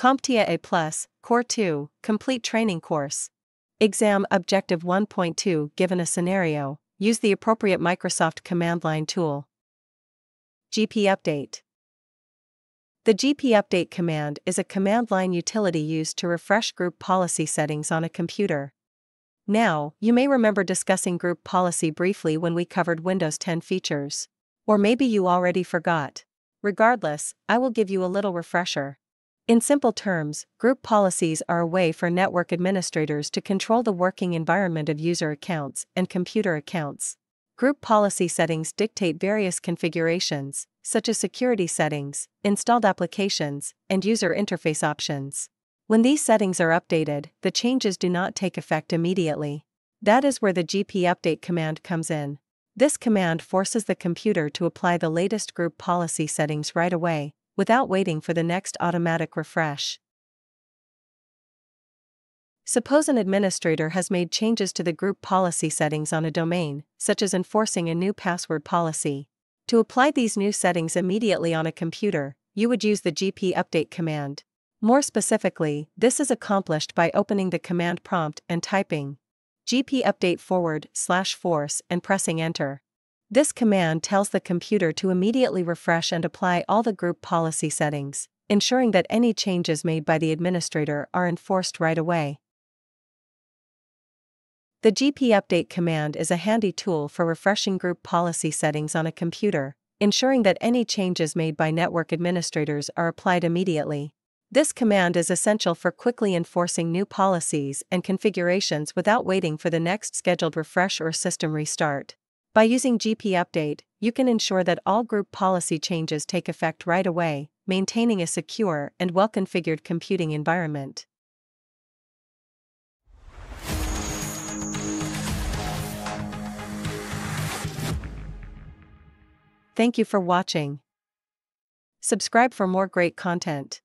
CompTIA A+, Core 2, Complete Training Course. Exam Objective 1.2 Given a scenario, use the appropriate Microsoft command line tool. GP Update The GP Update command is a command line utility used to refresh group policy settings on a computer. Now, you may remember discussing group policy briefly when we covered Windows 10 features. Or maybe you already forgot. Regardless, I will give you a little refresher. In simple terms, group policies are a way for network administrators to control the working environment of user accounts and computer accounts. Group policy settings dictate various configurations, such as security settings, installed applications, and user interface options. When these settings are updated, the changes do not take effect immediately. That is where the GP update command comes in. This command forces the computer to apply the latest group policy settings right away, without waiting for the next automatic refresh. Suppose an administrator has made changes to the group policy settings on a domain, such as enforcing a new password policy. To apply these new settings immediately on a computer, you would use the GP update command. More specifically, this is accomplished by opening the command prompt and typing gp update forward slash force and pressing enter. This command tells the computer to immediately refresh and apply all the group policy settings, ensuring that any changes made by the administrator are enforced right away. The GP update command is a handy tool for refreshing group policy settings on a computer, ensuring that any changes made by network administrators are applied immediately. This command is essential for quickly enforcing new policies and configurations without waiting for the next scheduled refresh or system restart. By using GP Update, you can ensure that all group policy changes take effect right away, maintaining a secure and well configured computing environment. Thank you for watching. Subscribe for more great content.